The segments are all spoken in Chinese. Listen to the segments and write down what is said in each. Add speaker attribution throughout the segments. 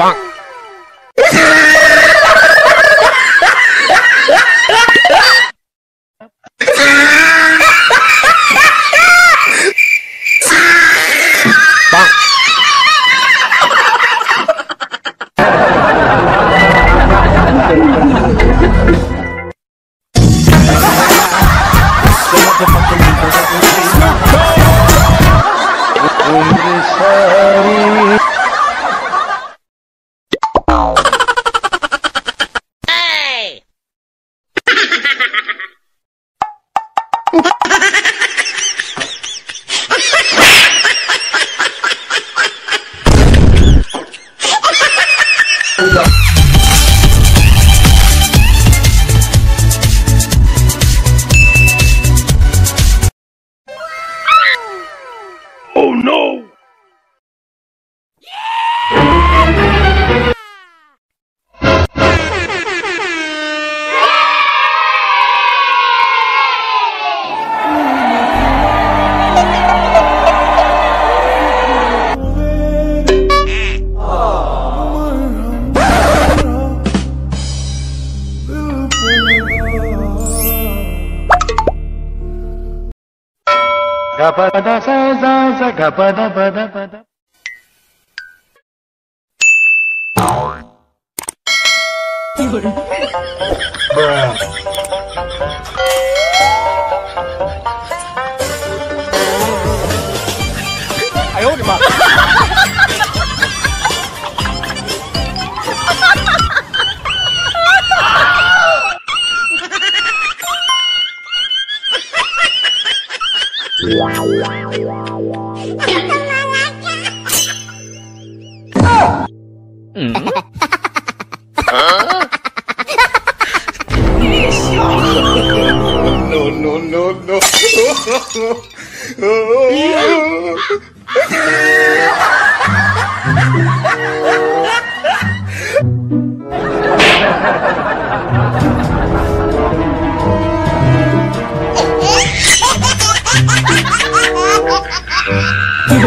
Speaker 1: bonk. 嘎巴哒 sa sa sa ga ba da ba da ba da。哎呦我的妈！No no no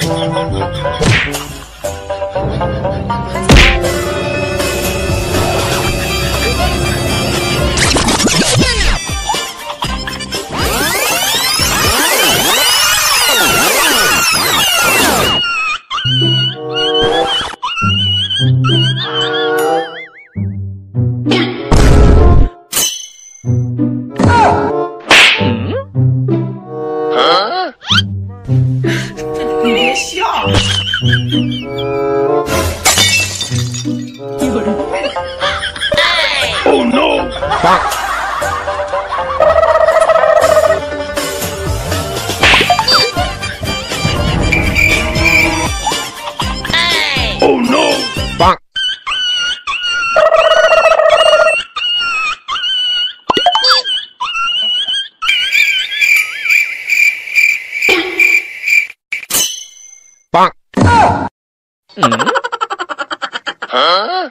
Speaker 1: Oh, oh, Oh no! Bonk. Bonk. Huh?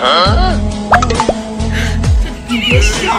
Speaker 1: 啊你别笑。